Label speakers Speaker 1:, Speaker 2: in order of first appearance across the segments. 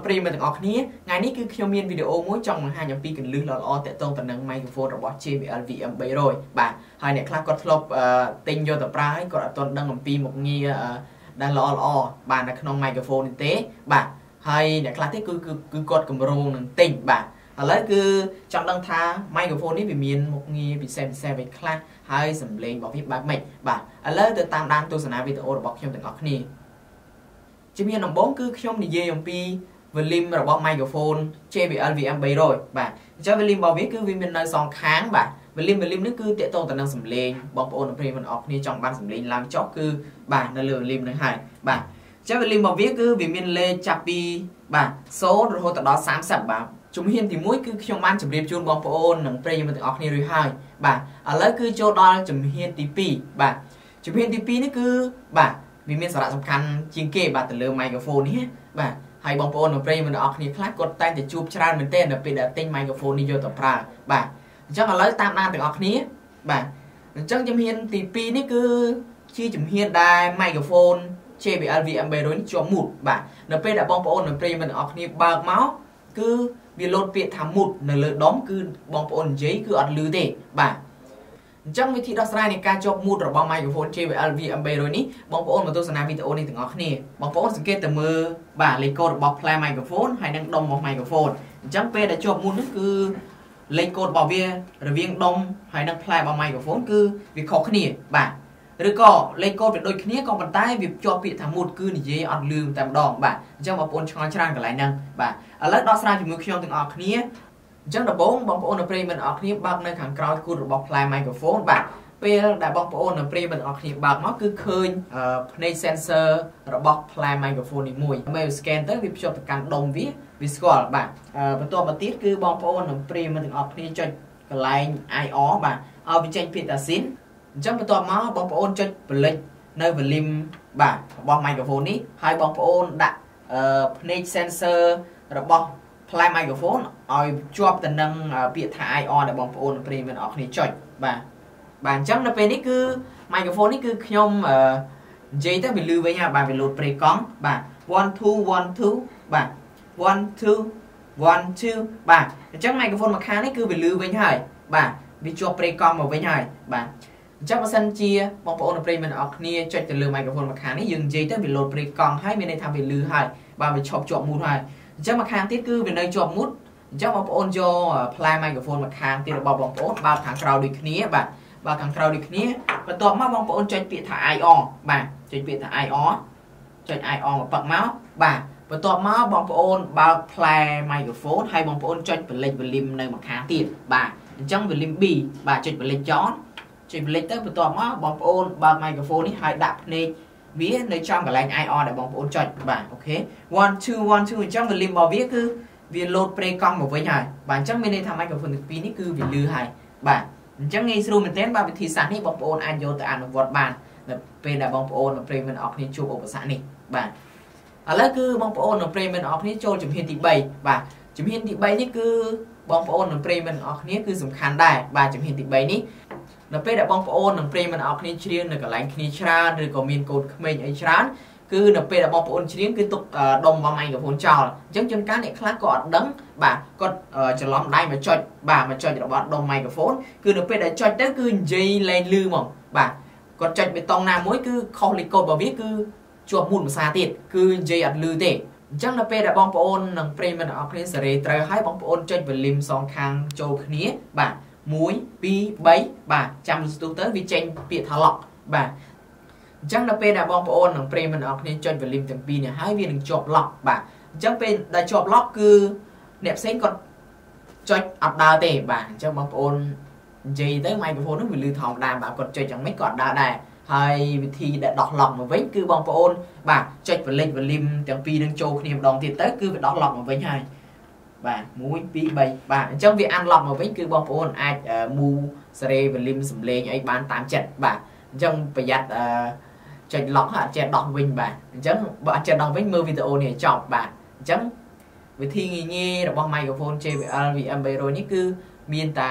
Speaker 1: សួស្តីបងប្អូននិងប្រិយមិត្តទាំងអស់គ្នាថ្ងៃនេះគឺខ្ញុំមានវីដេអូមួយចង់បង្ហាញអំពីកន្លឹះល្អៗតាក់ទងទៅនឹង microphone របស់ JBL VM 300បាទហើយអ្នកខ្លះគាត់ធ្លាប់ទិញយកទៅប្រើហើយគាត់អត់ទាន់ដឹងអំពីមុខងារដែលល្អល្អបាទនៅក្នុង microphone នេះទេបាទហើយអ្នកខ្លះទៀតគឺគឺគាត់កម្រងនឹងទិញបាទឥឡូវគឺចង់ដឹងថា microphone នេះវាមានមុខងារពិសេសពិសេសអ្វីខ្លះហើយសំឡេងរបស់វាបែបម៉េចបាទឥឡូវទៅតាមដានទស្សនាវីដេអូរបស់ខ្ញុំទាំងអស់គ្នាជំនាញដំបូងគឺខ្ញុំនិយាយអំពី volume របស់ microphone JBL VM 300បាទអញ្ចឹង volume របស់វាគឺវាមាននៅសងខាងបាទ volume volume នេះគឺតាក់ទងទៅនឹងសំឡេងបងប្អូនប្រិយមិត្តអរគ្នាចង់បានសំឡេងឡើងចុះគឺបាទនៅលើ volume នឹងហើយបាទអញ្ចឹង volume របស់វាគឺវាមានលេខចាប់ពីបាទ0រហូតដល់30បាទជំហានទី1គឺខ្ញុំបានជម្រាបជូនបងប្អូននិងប្រិយមិត្តទាំងអស់គ្នារួចហើយបាទឥឡូវគឺចូលដល់ជំហានទី2បាទជំហានទី2នេះគឺបាទវាមានសារៈសំខាន់ជាងគេបាទទៅលើ microphone នេះ បាទហើយបងប្អូននិងប្រិយមិត្តអ្នកនរគ្នាខ្លះគាត់តែងតែជួបច្រើនមែនទែននៅពេលដែលទិញ microphone នេះយកទៅប្រើបាទអញ្ចឹងឥឡូវតាមដានទាំងអស់គ្នាបាទអញ្ចឹងជំហានទី2នេះគឺជាជំហានដែល microphone JBL VM 300នេះជាប់មូតបាទនៅពេលដែលបងប្អូននិងប្រិយមិត្តអ្នកនរគ្នាបើកមកគឺវាលោតពាក្យថាមូតនៅលើដុំគឺបងប្អូននិយាយគឺអត់ឮទេបាទ អញ្ចឹងវិធីដោះស្រាយនៃការជាប់ mute របស់ microphone JBL VM300 នេះបងប្អូនមកទស្សនាវីដេអូនេះទាំងអស់គ្នាបងប្អូនសង្កេតទៅមើលបាទលេខកូដរបស់ផ្លែ microphone ហើយនិងដុំរបស់ microphone អញ្ចឹងពេលដែលជាប់ mute នេះគឺលេខកូដរបស់វារវាងដុំហើយនិងផ្លែរបស់ microphone គឺវាខុសគ្នាបាទឬក៏លេខកូដវាដូចគ្នាក៏ប៉ុន្តែវាជាប់ពាក្យថា mute គឺនិយាយអត់លឺតែម្ដងបាទអញ្ចឹងបងប្អូនឆ្ងល់ច្រើនកន្លែងហ្នឹងបាទឥឡូវដោះស្រាយជាមួយខ្ញុំទាំងអស់គ្នា អញ្ចឹងដំបូងបងប្អូននៅប្រិយមិត្តអរគ្នាបើកនៅខាងក្រោយគូតរបស់ផ្លែ microphone បាទពេលដែលបងប្អូននៅប្រិយមិត្តអរគ្នាបើកមកគឺឃើញភ្នែក sensor របស់ផ្លែ microphone នេះមួយពេល scan ទៅវាភ្ជាប់ទៅកាន់ដុំវាវាស្គាល់បាទបន្ទាប់មកទៀតគឺបងប្អូននៅប្រិយមិត្តទាំងអស់គ្នាចុចកន្លែង IR បាទឲ្យវាចេញពីតាស៊ីនអញ្ចឹងបន្ទាប់មកបងប្អូនចុចបលិចនៅ volume បាទរបស់ microphone នេះហើយបងប្អូនដាក់ភ្នែក sensor របស់ ផ្លែ microphone ឲ្យជាប់ទៅនឹងពាក្យថា IR ដែលបងប្អូនប្រិយមិត្តអរគ្នាចុចបាទបាទអញ្ចឹងនៅពេលនេះគឺ microphone នេះគឺខ្ញុំនិយាយទៅវាលឺវិញហើយបាទវាលោតប្រេកង់បាទ1 2 1 2បាទ1 2 1 2បាទអញ្ចឹង microphone មួយខាងនេះគឺវាលឺវិញហើយបាទវាជាប់ប្រេកង់មកវិញហើយបាទអញ្ចឹងបើសិនជាបងប្អូនប្រិយមិត្តអរគ្នាចុចទៅលើ microphone មួយខាងនេះយើងនិយាយទៅវាលោតប្រេកង់ហើយមានន័យថាវាលឺហើយបាទវាឈប់ជាប់មូលហើយ អញ្ចឹងមួយខាងទៀតគឺវានៅជាប់មុតអញ្ចឹងបងប្អូនយកផ្លែ microphone មួយខាងទៀតរបស់បងប្អូនបើកខាងក្រៅដូចគ្នាបាទបើកខាងក្រៅដូចគ្នាបន្ទាប់មកបងប្អូនចុចពាក្យថា IR បាទចុចពាក្យថា IR ចុច IR មកប៉ឹកមកបាទបន្ទាប់មកបងប្អូនបើកផ្លែ microphone ហើយបងប្អូនចុចបលិច volume នៅម្ខាងទៀតបាទអញ្ចឹង volume B បាទចុចបលិចចោលចុចបលិចទៅបន្ទាប់មកបងប្អូនបើក microphone នេះហើយដាក់ភ្នែក វានៅចំកន្លែង IR ដែលបងប្អូនចុចបាទអូខេ1 2 1 2អញ្ចឹង volume របស់វាគឺវាលោតប្រេកង់មកវិញហើយបាទអញ្ចឹងមានន័យថា microphone ទាំងពីរនេះគឺវាលឺហើយបាទអញ្ចឹងងាយស្រួលមែនទែនបាទវិធីសាស្ត្រនេះបងប្អូនអាចយកទៅអនុវត្តបាននៅពេលដែលបងប្អូននិងប្រិយមិត្តអរគ្នាជួបឧបសគ្គនេះបាទឥឡូវគឺបងប្អូននិងប្រិយមិត្តអរគ្នាចូលជំហានទី3បាទជំហានទី3នេះគឺបងប្អូននិងប្រិយមិត្តអរគ្នាគឺសំខាន់ដែរបាទជំហានទី3នេះ នៅពេលដែលបងប្អូននិងប្រិយមិត្តអរគ្នាច្រៀងនៅកន្លែងគ្នាច្រើនឬក៏មានកូនក្មេងអីច្រើនគឺនៅពេលដែលបងប្អូនច្រៀងគឺទុកដុំរបស់ម៉ៃក្រូហ្វូនចោលអញ្ចឹងជួនកាលអ្នកខ្លះក៏អត់ដឹងបាទគាត់ច្រឡំដៃមកចុចបាទមកចុចរបស់ដុំម៉ៃក្រូហ្វូនគឺនៅពេលដែលចុចទៅគឺនិយាយលែងលឺហ្មងបាទគាត់ចុចបេតុងណាមួយគឺខុសលេខកូដរបស់វាគឺជាប់មូលភាសាទៀតគឺនិយាយអត់លឺទេអញ្ចឹងនៅពេលដែលបងប្អូននិងប្រិយមិត្តអរគ្នាសេរីត្រូវហើយបងប្អូនចុច volume សងខាងចូលគ្នាបាទ 1 2 3បាទចាំលឺស្ទុះទៅវាចេញពាក្យថា lock បាទអញ្ចឹងដល់ពេលដែលបងប្អូននិងប្រិយមិត្តអរគ្នាចុច volume ទាំងពីរនេះហើយវានឹងជាប់ lock បាទអញ្ចឹងពេលដែលជាប់ lock គឺអ្នកផ្សេងគាត់ចុចអត់ដើរទេបាទអញ្ចឹងបងប្អូននិយាយទៅ microphone នោះវាលឺធម្មតាបាទគាត់ចុចយ៉ាងម៉េចក៏អត់ដើរដែរហើយវិធីដែលដោះឡុកមកវិញគឺបងប្អូនបាទចុច volume volume ទាំងពីរនឹងចូលគ្នាម្ដងទៀតទៅគឺវាដោះឡុកមកវិញហើយ បាទ1 2 3បាទអញ្ចឹងវា unlock មកវិញគឺបងប្អូនអាច move សេរី volume សំឡេងអីបានតាមចិត្តបាទអញ្ចឹងប្រយ័ត្នចុច lock ហើយអត់ចេះដោះវិញបាទអញ្ចឹងបើអត់ចេះដោះវិញមើលវីដេអូនេះឲ្យចប់បាទអញ្ចឹងវិធីងាយងាយរបស់ microphone JBL VM300 នេះគឺមានតែ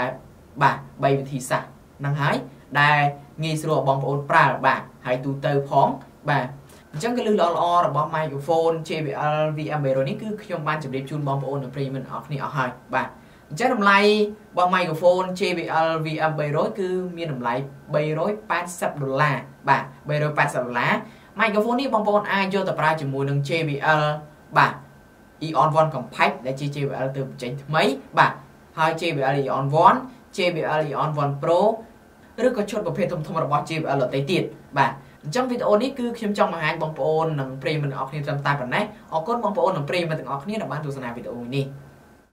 Speaker 1: បាទ3វិធីសាស្ត្រហ្នឹងហើយដែលងាយស្រួលបងប្អូនប្រើបាទហើយទូទៅផងបាទ អញ្ចឹងគឺលឺល្អល្អរបស់ microphone JBL VM300 នេះគឺខ្ញុំបានជម្រាបជូនបងប្អូននិងប្រិយមិត្តអរគ្នាអស់ហើយបាទអញ្ចឹងតម្លៃរបស់ microphone JBL VM300 គឺមានតម្លៃ380ដុល្លារបាទ380ដុល្លារ microphone នេះបងប្អូនអាចយកទៅប្រើជាមួយនឹង JBL បាទ Eon 1 Compact ដែលជា JBL ទើបបញ្ចេញថ្មីបាទហើយ JBL Eon 1 JBL Eon 1 Pro ឬក៏ឈុតប្រភេទធំៗរបស់ JBL ដទៃទៀតបាទ អញ្ចឹងវីដេអូនេះគឺខ្ញុំចង់បង្ហាញបងប្អូននិងប្រិយមិត្តទាំងអស់គ្នាត្រឹមតែប៉ុណ្ណេះអរគុណបងប្អូននិងប្រិយមិត្តទាំងអស់គ្នាដែលបានទស្សនាវីដេអូនេះ